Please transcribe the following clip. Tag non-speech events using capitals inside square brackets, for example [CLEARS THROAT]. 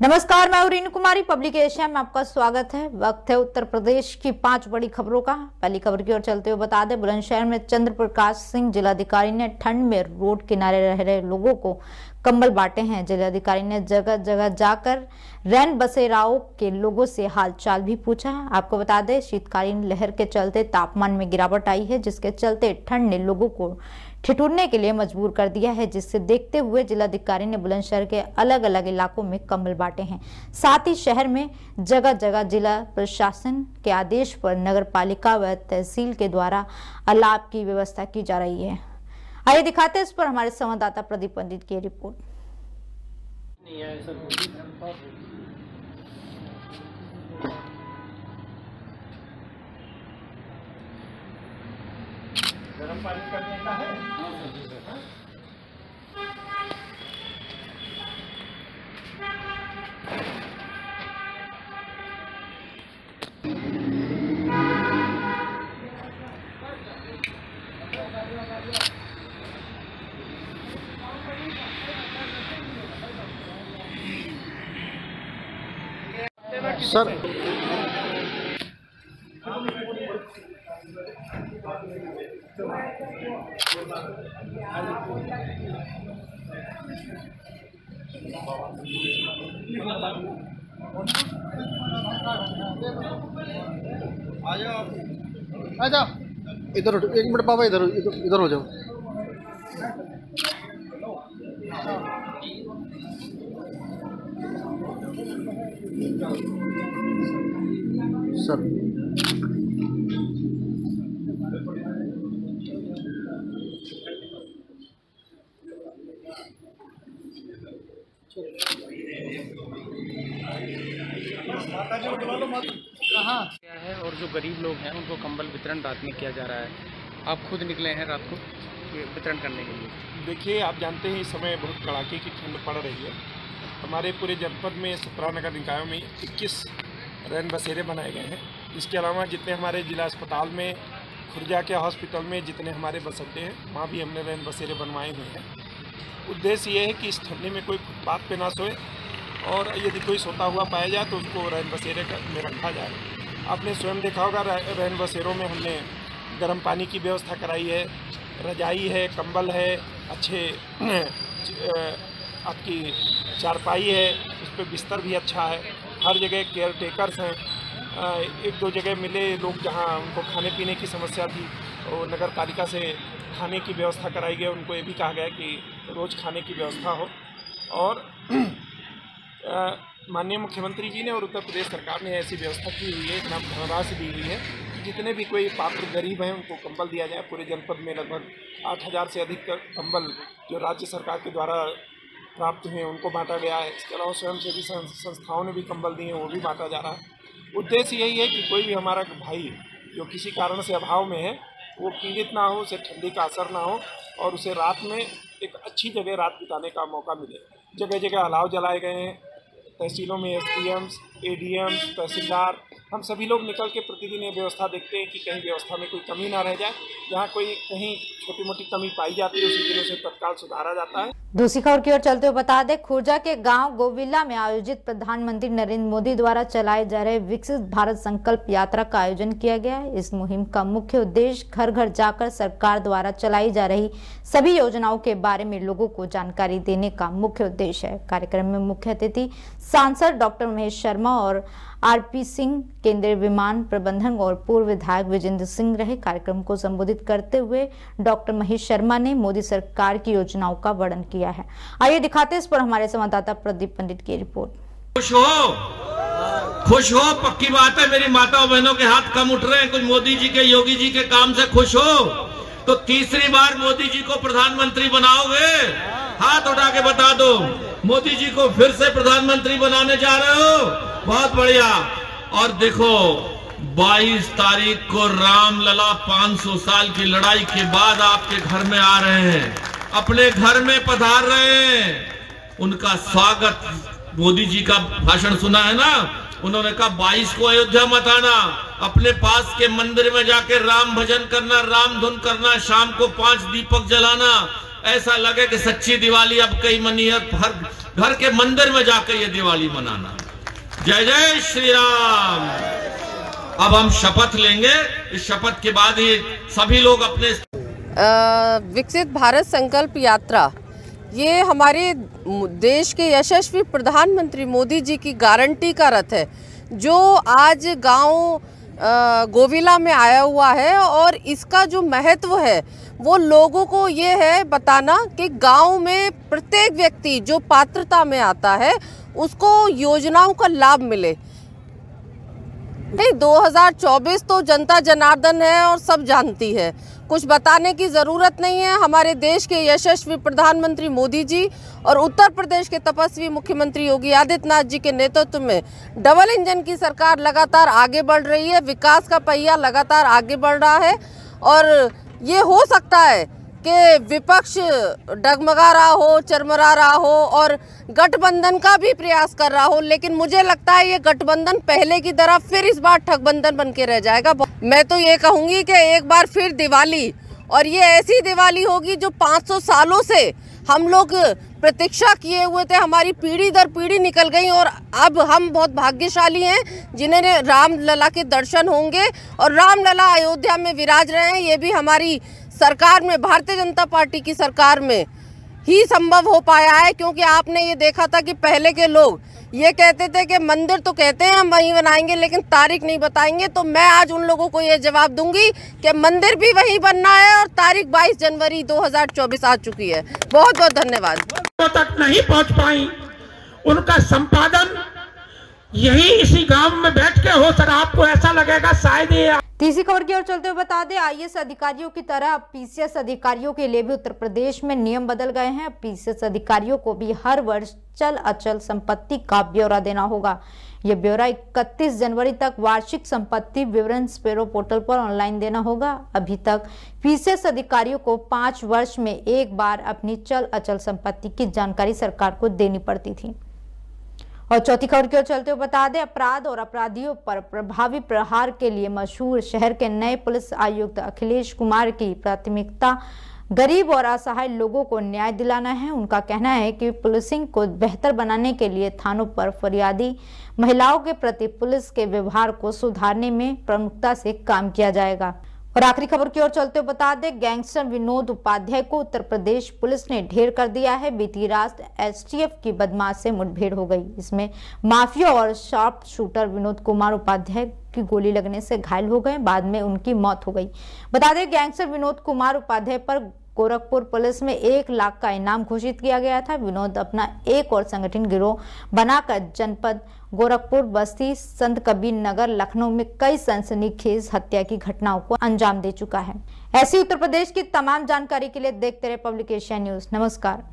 नमस्कार, मैं उरीन कुमारी, public Asia में आपका स्वागत है। वक्त है उत्तर प्रदेश की पाँच बड़ी खबरों का। पहली खबर की ओर चलते हुए बता दें, बुलंदशहर में चंद्र प्रकाश सिंह, जिलाधिकारी ने ठंड में रोड किनारे रह रहे लोगों को कंबल बांटे हैं। जिलाधिकारी ने जगह जगह जाकर रैन बसेराओं के लोगों से हालचाल भी पूछा। है आपको बता दें, शीतकालीन लहर के चलते तापमान में गिरावट आई है, जिसके चलते ठंड ने लोगों को ठिठुरने के लिए मजबूर कर दिया है, जिससे देखते हुए जिलाधिकारी ने बुलंदशहर के अलग अलग इलाकों में कंबल बांटे हैं। साथ ही शहर में जगह जगह जिला प्रशासन के आदेश पर नगर पालिका व तहसील के द्वारा अलाव की व्यवस्था की जा रही है। आइए दिखाते हैं इस पर हमारे संवाददाता प्रदीप पंडित की रिपोर्ट। नहीं है ऐसा कुछ गर्म का है इधर एक मिनट पापा इधर इधर इधर हो जाओ। सर क्या है और जो गरीब लोग हैं उनको कंबल वितरण रात में किया जा रहा है। आप खुद निकले हैं रात को वितरण करने के लिए। देखिए आप जानते हैं इस समय बहुत कड़ाके की ठंड पड़ रही है। हमारे पूरे जनपद में सत्रह नगर निकायों में 21 रैन बसेरे बनाए गए हैं। इसके अलावा जितने हमारे जिला अस्पताल में खुर्जा के हॉस्पिटल में जितने हमारे बस अड्डे हैं वहाँ भी हमने रैन बसेरे बनवाए हुए हैं। उद्देश्य ये है कि इस ठंडी में कोई फुटपाथ पे ना सोए और यदि कोई सोता हुआ पाया जाए तो उसको रैन बसेरे में रखा जाए। आपने स्वयं देखा होगा रैन बसेरों में हमने गर्म पानी की व्यवस्था कराई है, रजाई है, कंबल है, अच्छे [CLEARS THROAT] आपकी चारपाई है, उस पर बिस्तर भी अच्छा है। हर जगह केयर टेकर्स हैं एक दो जगह मिले लोग जहाँ उनको खाने पीने की समस्या थी, और नगर पालिका से खाने की व्यवस्था कराई गई, उनको ये भी कहा गया कि रोज़ खाने की व्यवस्था हो। और [CLEARS THROAT] माननीय मुख्यमंत्री जी ने और उत्तर प्रदेश सरकार ने ऐसी व्यवस्था की हुई है, इतना धनराशि दी हुई है जितने भी कोई पात्र गरीब हैं, उनको कंबल दिया जाए। पूरे जनपद में लगभग आठ हज़ार से अधिक कंबल जो राज्य सरकार के द्वारा प्राप्त हुए हैं, उनको बांटा गया है। इसके अलावा स्वयंसेवी संस्थाओं ने भी कंबल दिए हैं, वो भी बांटा जा रहा है। उद्देश्य यही है कि कोई भी हमारा भाई जो किसी कारण से अभाव में है, वो पीड़ित ना हो, उसे ठंडी का असर ना हो और उसे रात में एक अच्छी जगह रात बिताने का मौका मिले। जगह जगह अलाव जलाए गए हैं तहसीलों में S D Ms A D Ms तहसीलदार, हम सभी लोग निकल के प्रतिदिन ये व्यवस्था देखते हैं कि कहीं व्यवस्था में कोई कमी ना रह जाए। जहाँ कोई कहीं छोटी मोटी कमी पाई जाती है, उसी दिन उसे तत्काल सुधारा जाता है। दूसरी खबर की ओर चलते हुए बता दें, खुर्जा के गाँव गोविला में आयोजित प्रधानमंत्री नरेंद्र मोदी द्वारा चलाए जा रहे विकसित भारत संकल्प यात्रा का आयोजन किया गया है। इस मुहिम का मुख्य उद्देश्य घर घर जाकर सरकार द्वारा चलाई जा रही सभी योजनाओं के बारे में लोगों को जानकारी देने का मुख्य उद्देश्य है। कार्यक्रम में मुख्य अतिथि सांसद डॉक्टर महेश शर्मा और आरपी सिंह, केंद्रीय विमान प्रबंधन और पूर्व विधायक विजेंद्र सिंह रहे। कार्यक्रम को संबोधित करते हुए डॉक्टर महेश शर्मा ने मोदी सरकार की योजनाओं का वर्णन किया है। आइए दिखाते इस पर हमारे संवाददाता प्रदीप पंडित की रिपोर्ट। खुश हो? खुश हो? पक्की बात है, मेरी माताओं बहनों के हाथ कम उठ रहे हैं। कुछ मोदी जी के, योगी जी के काम से खुश हो? तो तीसरी बार मोदी जी को प्रधानमंत्री बनाओगे? हाथ उठा के बता दो। मोदी जी को फिर से प्रधानमंत्री बनाने जा रहे हो? बहुत बढ़िया। और देखो 22 तारीख को राम लला 500 साल की लड़ाई के बाद आपके घर में आ रहे हैं। अपने घर में पधार रहे हैं। उनका स्वागत मोदी जी का भाषण सुना है ना? उन्होंने कहा, बाईस को अयोध्या मत आना। अपने पास के मंदिर में जाके राम भजन करना, राम धुन करना, शाम को पाँच दीपक जलाना। ऐसा लगे कि सच्ची दिवाली अब कई मनी हर घर के मंदिर में जाकर ये दिवाली मनाना। जय जय श्री राम। अब हम शपथ लेंगे। इस शपथ के बाद ही सभी लोग अपने विकसित भारत संकल्प यात्रा। ये हमारे देश के यशस्वी प्रधानमंत्री मोदी जी की गारंटी का रथ है, जो आज गाँव गोविला में आया हुआ है और इसका जो महत्व है, वो लोगों को ये है बताना कि गाँव में प्रत्येक व्यक्ति जो पात्रता में आता है, उसको योजनाओं का लाभ मिले। नहीं 2024 तो जनता जनार्दन है और सब जानती है। कुछ बताने की ज़रूरत नहीं है। हमारे देश के यशस्वी प्रधानमंत्री मोदी जी और उत्तर प्रदेश के तपस्वी मुख्यमंत्री योगी आदित्यनाथ जी के नेतृत्व में डबल इंजन की सरकार लगातार आगे बढ़ रही है। विकास का पहिया लगातार आगे बढ़ रहा है और ये हो सकता है कि विपक्ष डगमगा रहा हो, चरमरा रहा हो और गठबंधन का भी प्रयास कर रहा हो, लेकिन मुझे लगता है ये गठबंधन पहले की तरह फिर इस बार ठगबंधन बन के रह जाएगा। मैं तो ये कहूँगी कि एक बार फिर दिवाली, और ये ऐसी दिवाली होगी जो 500 सालों से हम लोग प्रतीक्षा किए हुए थे, हमारी पीढ़ी दर पीढ़ी निकल गई, और अब हम बहुत भाग्यशाली हैं जिन्हें राम लला के दर्शन होंगे, और रामलला अयोध्या में विराज रहे हैं, ये भी हमारी सरकार में, भारतीय जनता पार्टी की सरकार में ही संभव हो पाया है, क्योंकि आपने ये देखा था कि पहले के लोग ये कहते थे कि मंदिर तो कहते हैं, हम वहीं बनाएँगे, लेकिन तारीख नहीं बताएँगे। तो मैं आज उन लोगों को ये जवाब दूँगी कि मंदिर भी वहीं बनना है और तारीख 22 जनवरी 2024 आ चुकी है। बहुत बहुत धन्यवाद तक नहीं पहुँच पाई, उनका संपादन यही इसी गाँव में बैठ के हो, सर, आपको ऐसा लगेगा, शायद ये तीसरी खबर की ओर चलते हुए बता दें, आईएएस अधिकारियों की तरह पीसीएस अधिकारियों के लिए भी उत्तर प्रदेश में नियम बदल गए हैं। पीसीएस अधिकारियों को भी हर वर्ष चल अचल संपत्ति का ब्यौरा देना होगा। यह ब्यौरा 31 जनवरी तक वार्षिक संपत्ति विवरण स्पेरो पोर्टल पर ऑनलाइन देना होगा। अभी तक पीसीएस अधिकारियों को पाँच वर्ष में एक बार अपनी चल अचल संपत्ति की जानकारी सरकार को देनी पड़ती थी। और चौथी खबर की ओर चलते हुए बता दें, अपराध और अपराधियों पर प्रभावी प्रहार के लिए मशहूर शहर के नए पुलिस आयुक्त अखिलेश कुमार की प्राथमिकता। गरीब और असहाय लोगों को न्याय दिलाना है। उनका कहना है कि पुलिसिंग को बेहतर बनाने के लिए थानों पर फरियादी महिलाओं के प्रति पुलिस के व्यवहार को सुधारने में प्रमुखता से काम किया जाएगा। और आखिरी खबर की ओर चलते हुए बता दें, गैंगस्टर विनोद उपाध्याय को उत्तर प्रदेश पुलिस ने ढेर कर दिया है। बीती रात एसटीएफ की बदमाश से मुठभेड़ हो गई। इसमें माफिया और शार्प शूटर विनोद कुमार उपाध्याय की गोली लगने से घायल हो गए। बाद में उनकी मौत हो गई। बता दें, गैंगस्टर विनोद कुमार उपाध्याय पर गोरखपुर पुलिस में एक लाख का इनाम घोषित किया गया था। विनोद अपना एक और संगठन गिरोह बनाकर जनपद गोरखपुर बस्ती संत कबीर नगर लखनऊ में कई सनसनीखेज हत्या की घटनाओं को अंजाम दे चुका है। ऐसी उत्तर प्रदेश की तमाम जानकारी के लिए देखते रहे पब्लिकेशन न्यूज़ नमस्कार।